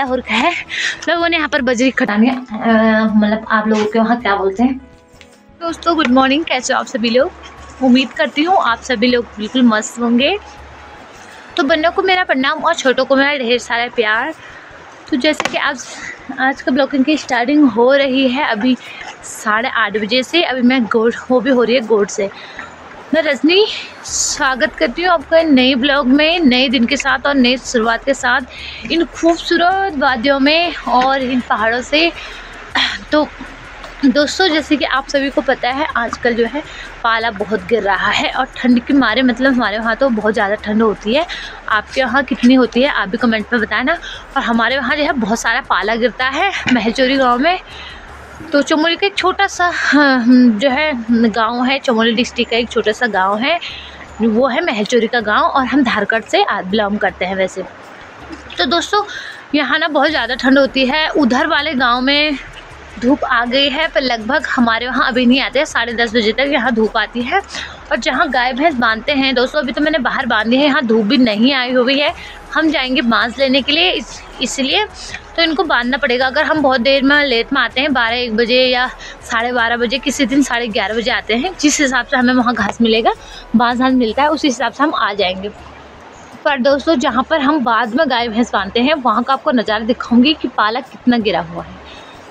हो है लोगों ने यहाँ पर बजरी खटानी मतलब आप लोगों के वहाँ क्या बोलते हैं? दोस्तों गुड मॉर्निंग कैसे हो आप सभी लोग? उम्मीद करती हूँ आप सभी लोग बिल्कुल मस्त होंगे। तो बन्नों को मेरा प्रणाम और छोटों को मेरा ढेर सारा प्यार। तो जैसे कि आज आज का ब्लॉगिंग की स्टार्टिंग हो रही है अभी साढ़े आठ बजे से। अभी मैं गोड, वो भी हो रही है गोड से। मैं रजनी, स्वागत करती हूँ आपका नए ब्लॉग में, नए दिन के साथ और नई शुरुआत के साथ। इन खूबसूरत वादियों में और इन पहाड़ों से। तो दोस्तों, जैसे कि आप सभी को पता है, आजकल जो है पाला बहुत गिर रहा है और ठंड के मारे मतलब हमारे वहाँ तो बहुत ज़्यादा ठंड होती है। आपके वहाँ कितनी होती है, आप भी कमेंट में बताएँ ना और हमारे वहाँ जो है बहुत सारा पाला गिरता है महलचोरी गाँव में। तो चमोली का एक छोटा सा हाँ, जो है गाँव है चमोली डिस्ट्रिक्ट का एक छोटा सा गाँव है वो है महलचोरी का गाँव और हम धारकट से बिलोंग करते हैं वैसे। तो दोस्तों यहाँ ना बहुत ज़्यादा ठंड होती है उधर वाले गाँव में धूप आ गई है पर लगभग हमारे वहाँ अभी नहीं आते साढ़े दस बजे तक यहाँ धूप आती है। और जहाँ गाय भैंस बांधते हैं दोस्तों अभी तो मैंने बाहर बांधी है यहाँ धूप भी नहीं आई हुई है। हम जाएँगे बाँस लेने के लिए इस, इसलिए तो इनको बांधना पड़ेगा। अगर हम बहुत देर में लेट में आते हैं, बारह एक बजे या साढ़े बारह बजे, किसी दिन साढ़े ग्यारह बजे आते हैं, जिस हिसाब से हमें वहाँ घास मिलेगा, बाँस घास मिलता है, उस हिसाब से हम आ जाएँगे। पर दोस्तों, जहाँ पर हम बाद में गाय भैंस बांधते हैं, वहाँ का आपको नज़ारा दिखाऊँगी कि पालक कितना गिरा हुआ है।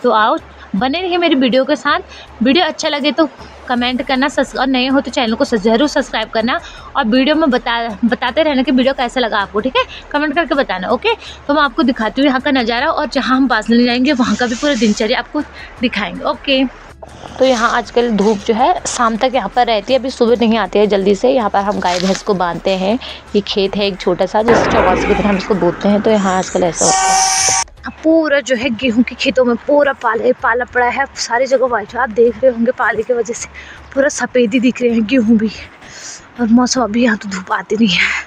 तो आओ बने रहिए मेरी वीडियो के साथ। वीडियो अच्छा लगे तो कमेंट करना और नए हो तो चैनल को ज़रूर सब्सक्राइब करना, और वीडियो में बता बताते रहना कि वीडियो कैसा लगा आपको, ठीक है? कमेंट करके बताना, ओके? तो मैं आपको दिखाती हूँ यहाँ का नज़ारा, और जहाँ हम बास जाएँगे, वहाँ का भी पूरा दिनचर्या आपको दिखाएँगे, ओके? तो यहाँ आजकल धूप जो है, शाम तक यहाँ पर रहती है, अभी सुबह नहीं आती है जल्दी से। यहाँ पर हम गाय भैंस को बांधते हैं, ये खेत है एक छोटा सा जैसे चौवासी की तरह हम इसको बोते हैं तो यहाँ आजकल ऐसा होता है। पूरा जो है गेहूँ के खेतों में पूरा पाले, पाला पड़ा है। सारी जगह वाइट आप देख रहे होंगे पाले की वजह से। पूरा सफ़ेदी दिख रहे हैं गेहूँ भी। और मौसम अभी यहाँ तो धूप आती नहीं है।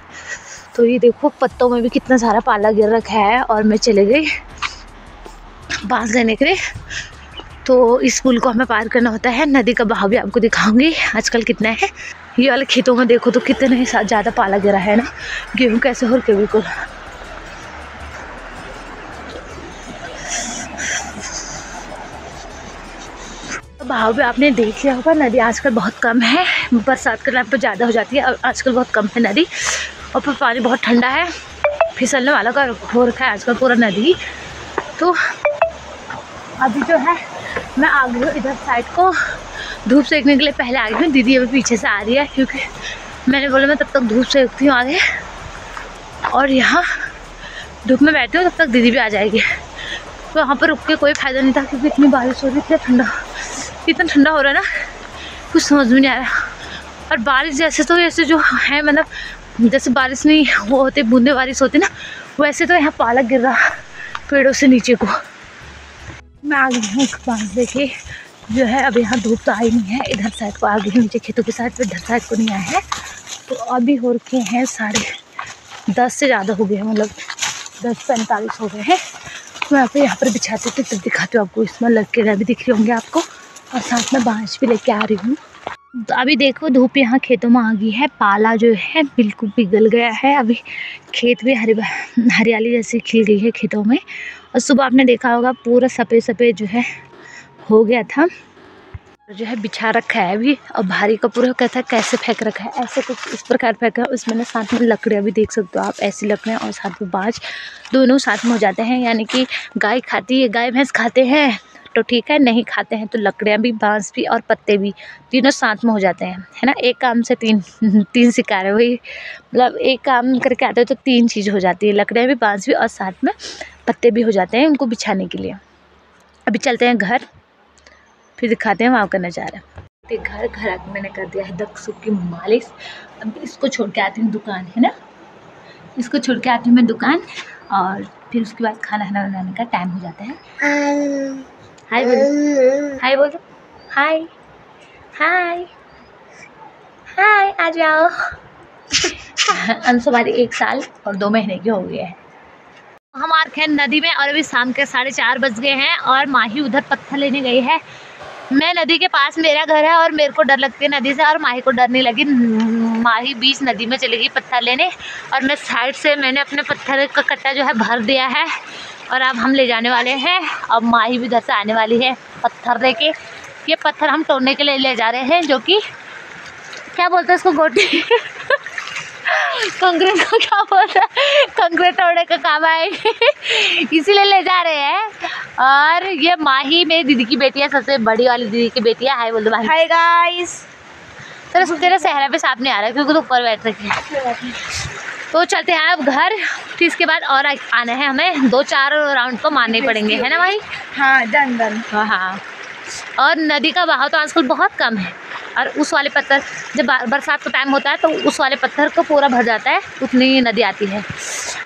तो ये देखो, पत्तों में भी कितना सारा पाला गिर रखा है और मैं चले गई बाँस लेने के लिए। तो इस पुल को हमें पार करना होता है। नदी का बहाव भी आपको दिखाऊँगी। आजकल कितना है। ये वाले खेतों में देखो तो कितने ज़्यादा पाला गिरा है ना। गेहूँ कैसे हो के बिल्कुल। भाव भी आपने देख लिया होगा, नदी आजकल बहुत कम है। बरसात के टाइम पर ज़्यादा हो जाती है आजकल बहुत कम है नदी। और फिर पानी बहुत ठंडा है, फिसलने वाला का हो रखा है आजकल पूरा नदी। तो अभी जो है, मैं आ गई हूँ इधर साइड को। धूप सेकने के लिए पहले आ गई हूँ, दीदी अभी पीछे से आ रही है, क्योंकि मैंने बोला मैं तब तक धूप सेकती हूँ आगे। और यहाँ धूप में बैठती हूँ, तब तक दीदी भी आ जाएगी। तो वहाँ पर रुक के कोई फ़ायदा नहीं था, क्योंकि इतनी बारिश हो रही थी ठंडा। इतना ठंडा हो रहा है ना, कुछ समझ में नहीं आ रहा। और बारिश जैसे तो ऐसे जो है मतलब जैसे बारिश नहीं वो होते, बूंदे बारिश होती ना, वैसे तो यहाँ पालक गिर रहा पेड़ों से नीचे को। मैं आ गई हूँ पास देखे, जो है अब यहाँ धूप तो आई नहीं है, इधर साइड को आ गई नीचे खेतों के साइड पर इधर साइड को नहीं आया है। तो अभी हो रखे हैं साढ़े दस से ज़्यादा हो गए हैं मतलब दस पैंतालीस हो गए हैं। तो मैं यहाँ पर बिछाती हूँ तब दिखाती हूँ आपको, इसमें लग के भी दिख रहे होंगे आपको। और साथ में बाँस भी लेके आ रही हूँ। तो अभी देखो, धूप यहाँ खेतों में आ गई है। पाला जो है बिल्कुल पिघल गया है। अभी खेत भी हरी हरियाली जैसी खिल गई है खेतों में। और सुबह आपने देखा होगा, पूरा सफ़ेद सफ़ेद जो है हो गया था। जो है बिछा रखा है अभी। और भारी का पूरा कहता है कैसे फेंक रखा है, ऐसे कुछ इस प्रकार फेंका है। उसमें ना साथ में लकड़ियाँ भी देख सकते हो आप, ऐसी लकड़ियाँ और साथ में बाँझ दोनों साथ में हो जाते हैं। यानी कि गाय खाती है, गाय भैंस खाते हैं। तो ठीक है, नहीं खाते हैं तो लकड़ियाँ भी, बाँस भी और पत्ते भी तीनों साथ में हो जाते हैं, है ना? एक काम से तीन तीन शिकार, वही मतलब एक काम करके आते हो तो तीन चीज़ हो जाती है, लकड़ियाँ भी, बाँस भी और साथ में पत्ते भी हो जाते हैं उनको बिछाने के लिए। अभी चलते हैं घर, फिर दिखाते हैं वहाँ का नज़ारा। घर घर आके मैंने कर दिया है दक्षु की मालिश। अब इसको छोड़ के आती हूँ दुकान, है ना? इसको छोड़ के आती हूँ मैं दुकान और फिर उसके बाद खाना खाना बनाने का टाइम हो जाता है। हाय बोलो। हाय बोलो। हाय हाय हाय आ जाओ। अंशु हमारी एक साल और दो महीने की हो गई है। हम आ रखे हैं नदी में और अभी शाम के साढ़े चार बज गए हैं और माही उधर पत्थर लेने गई है। मैं नदी के पास मेरा घर है और मेरे को डर लगती है नदी से और माही को डर नहीं लगी। माही बीच नदी में चली गई पत्थर लेने और मैं साइड से मैंने अपने पत्थर का कट्टा जो है भर दिया है। और अब हम ले जाने वाले हैं। अब माही भी इधर से आने वाली है पत्थर लेके। ये पत्थर हम तोड़ने के लिए ले जा रहे हैं जो कि क्या बोलते हैं इसको गोटी? कंक्रीट को क्या बोलते हैं? कंक्रीट तोड़ने का काम आएगी। इसीलिए ले जा रहे हैं। और ये माही मेरी दीदी की बेटी है सबसे बड़ी वाली दीदी की बेटी है। हाय बोल दो भाई हाय गाइस तेरा तेरा सहरा पे साफ़ नहीं आ रहा है क्योंकि तो ऊपर बैठ रखी है। तो चलते हैं अब घर फिर इसके बाद और आना है हमें। दो चार राउंड तो मारने पड़ेंगे है ना भाई? हाँ डन डन हाँ हाँ। और नदी का बहाव तो आजकल बहुत कम है। और उस वाले पत्थर जब बरसात का टाइम होता है तो उस वाले पत्थर को पूरा भर जाता है उतनी नदी आती है।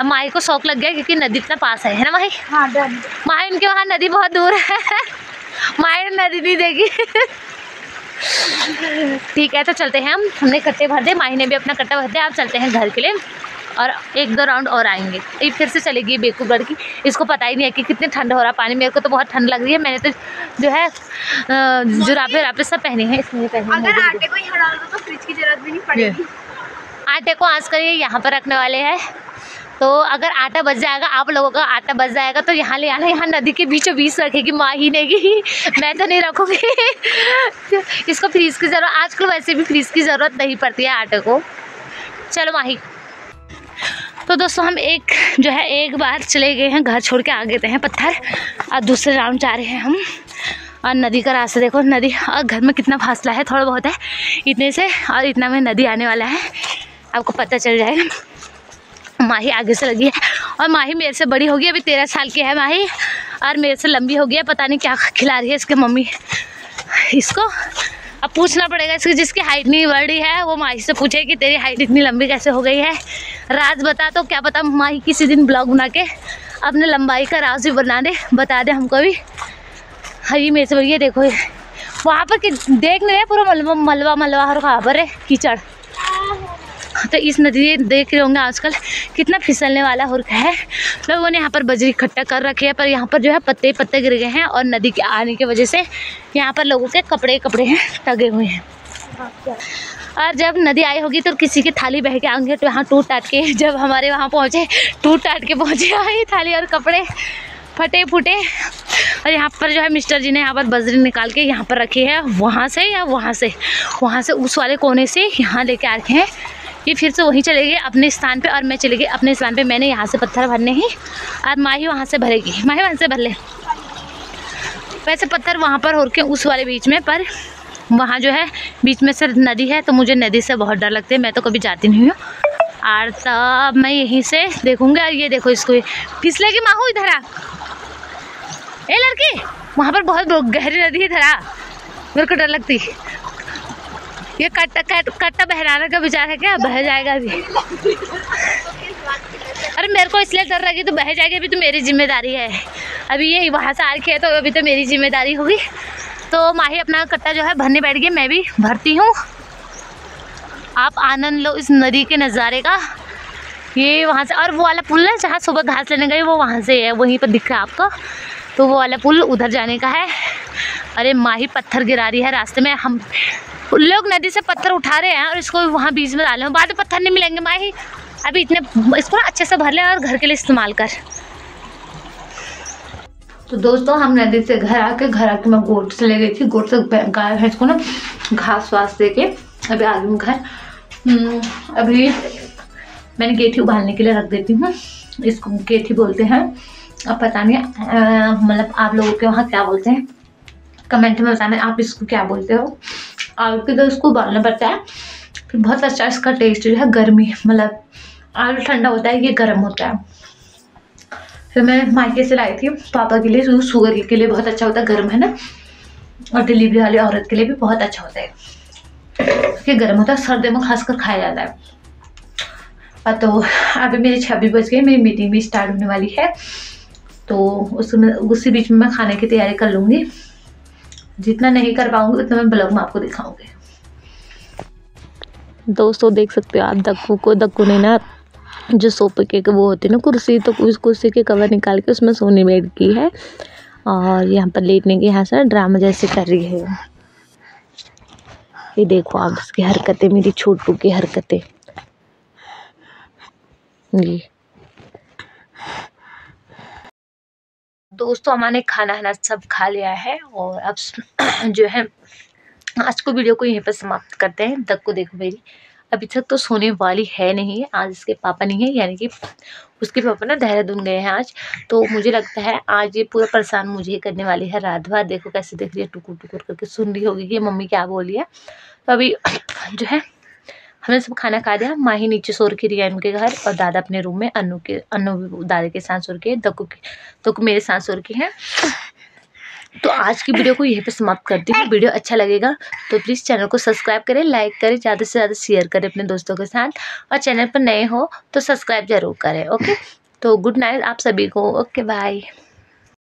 अब माही को शौक लग गया क्योंकि नदी इतना पास है है ना माही हाँ डन। माही उनके वहाँ नदी बहुत दूर है। माही नदी नहीं देगी ठीक है तो चलते हैं हम। हमने कट्टे भर दे माही ने भी अपना कट्टा भर दिया। आप चलते हैं घर के लिए। और एक दो राउंड और आएँगे। ये फिर से चलेगी बेकूगढ़ की। इसको पता ही नहीं है कि कितने ठंड हो रहा पानी मेरे को तो बहुत ठंड लग रही है। मैंने तो जो है जुराबे वराबे सब पहने हैं इसमें पहने अगर आटे को यहाँ डाल दो तो फ्रिज की ज़रूरत भी नहीं पड़ेगी। आटे को आज करिए यहाँ पर रखने वाले हैं। तो अगर आटा बच जाएगा आप लोगों का आटा बच जाएगा तो यहाँ ले आना। यहाँ नदी के बीचों बीच रखेगी माँ ही नेगी। मैं तो नहीं रखूँगी। इसको फ्रीज की ज़रूरत आजकल वैसे भी फ्रीज की ज़रूरत नहीं पड़ती है आटे को। चलो माही। तो दोस्तों, हम एक, जो है, एक बार चले गए हैं, घर छोड़ के आ गए हैं पत्थर, और दूसरे राउंड जा रहे हैं हम। और नदी का रास्ता देखो, नदी, और घर में कितना फासला है, थोड़ा बहुत है, इतने से, और इतना में नदी आने वाला है। आपको पता चल जाएगा। माही आगे से लगी है, और माही मेरे से बड़ी होगी, अभी तेरह साल की है माही, और मेरे से लंबी हो है, पता नहीं क्या खिला रही है इसके मम्मी। इसको अब पूछना पड़ेगा इसकी, जिसकी हाइट नहीं बढ़ है, वो माही से पूछे कि तेरी हाइट इतनी लंबी कैसे हो गई है? राज, बता तो क्या पता माही किसी दिन ब्लॉग बना के अपने लंबाई का राज भी बना दे, बता दे हमको भी। हाँ ये मेरे से बढ़िया देखो वहाँ पर देख नहीं रहे, पूरा मलबा मलबा मलबा और कहाँ पर है, कीचड़। तो इस नदी देख रहे होंगे आजकल, कितना फिसलने वाला हो रखा है। लोगों ने यहाँ पर बजरी इकट्ठा कर रखी है, पर यहाँ पर जो है पत्ते पत्ते गिर गए हैं, और नदी के आने की वजह से यहाँ पर लोगों के कपड़े कपड़े हैं, टगे हुए हैं। और जब नदी आई होगी तो किसी की थाली बह के आएँगे तो यहाँ टूट टाट के, जब हमारे वहाँ पहुँचे, टूट टाट के पहुँचे आई थाली और कपड़े फटे फूटे। और यहाँ पर जो है मिस्टर जी ने यहाँ पर बजरी निकाल के यहाँ पर रखी है, वहाँ से या वहाँ से? वहाँ से उस वाले कोने से यहाँ लेके आ रखे हैं। ये फिर से वहीं चले गए, अपने स्थान पे और मैं चले गई। अपने स्थान पे मैंने यहाँ से पत्थर भरने ही और माही वहाँ से भरेगी माही वहाँ से भर ले। वैसे पत्थर वहाँ पर हो के उस वाले बीच में, पर वहाँ जो है बीच में से नदी है तो मुझे नदी से बहुत डर लगती है मैं तो कभी जाती नहीं हूँ। और तब मैं यहीं से देखूँगी और ये देखो इसको फिसले की माहू इधर आ। ए लड़की वहाँ पर बहुत गहरी नदी है इधर आ। मेरे को डर लगती। ये कट्टा कट, कट्टा बहराने का विचार है क्या? बह जाएगा अभी। अरे मेरे को इसलिए डर लगी तो बह जाएगी अभी तो मेरी ज़िम्मेदारी है। अभी ये वहाँ से आ रखी है तो अभी तो मेरी ज़िम्मेदारी होगी। तो माही अपना कट्टा जो है भरने बैठ गई मैं भी भरती हूँ। आप आनंद लो इस नदी के नज़ारे का। ये वहाँ से, और वो वाला पुल है जहाँ सुबह घास लेने गई वो वहाँ से है, वहीं पर दिख रहा है आपको। तो वो वाला पुल उधर जाने का है। अरे माही पत्थर गिरा रही है रास्ते में, हम लोग नदी से पत्थर उठा रहे हैं और इसको वहाँ बीच में डाले हैं। बाद में पत्थर नहीं मिलेंगे माही। अभी इतने, इसको अच्छे से भर ले और घर के लिए इस्तेमाल कर। तो दोस्तों हम नदी से घर आके घर आके मैं गोट से ले गई थी। गोट से गाय भैंस को ना घास वास दे के अभी आ गई घर। हम्म, अभी मैंने गेठी उबालने के लिए रख देती हूँ। इसको गेठी बोलते हैं। अब पता नहीं मतलब आप लोगों के वहाँ क्या बोलते हैं? कमेंट में बताना आप इसको क्या बोलते हो? आलू के तो इसको उबालना पड़ता है। फिर बहुत अच्छा इसका टेस्ट जो है गर्मी मतलब आलू ठंडा होता है ये गर्म होता है। फिर मैं मायके से लाई थी। पापा के लिए शुगर के लिए बहुत अच्छा होता है, गर्म है ना? और डिलीवरी वाली औरत के लिए भी बहुत अच्छा होता है। ये गर्म होता है, सर्दी में खासकर खाया जाता है। तो अभी मेरे छब्बीस बज गई, मेरी मीटिंग भी स्टार्ट होने वाली है। तो उसमें, उसी बीच में मैं खाने की तैयारी कर लूँगी। जितना नहीं कर पाऊँगी, उतना मैं ब्लॉग में आपको दिखाऊँगी। दोस्तों, देख सकते हो आप, दक्कू को, दक्कू ने ना जो सोफे के वो होते हैं ना कुर्सी तो उस कुर्सी के कवर निकाल के उसमें सोनी बैठ की है। और यहाँ पर लेटने के यहाँ से ड्रामा जैसे कर रही है। ये देखो आप इसकी हरकतें, मेरी छोटू की हरकतें। जी। दोस्तों, हमारे खाना खाना सब खा लिया है और अब जो है, आज को वीडियो को यहीं पर समाप्त करते हैं। तक को देखो मेरी। अभी तक तो सोने वाली है नहीं, आज इसके पापा नहीं है, यानी कि उसके पापा ना देहरादून गए हैं आज। तो मुझे लगता है आज ये पूरा परेशान मुझे ही करने वाली है। रात भर देखो कैसे देख रही है, टुकुर टुकुर करके सुन रही होगी कि मम्मी क्या बोली है। तो अभी जो है, हमने सब खाना खा दिया माँ ही नीचे सो रखी रिया उनके घर और दादा अपने रूम में, अनु के, अनु दादा के साथ सो रखे दक्कू के, दक्कू मेरे साथ सो रखे हैं। तो आज की वीडियो को यहीं पे समाप्त करती हूँ। वीडियो अच्छा लगेगा तो प्लीज़ चैनल को सब्सक्राइब करें लाइक करें, ज़्यादा से ज़्यादा शेयर करें अपने दोस्तों के साथ और चैनल पर नए हो तो सब्सक्राइब ज़रूर करें ओके तो गुड नाइट आप सभी को ओके बाय